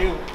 do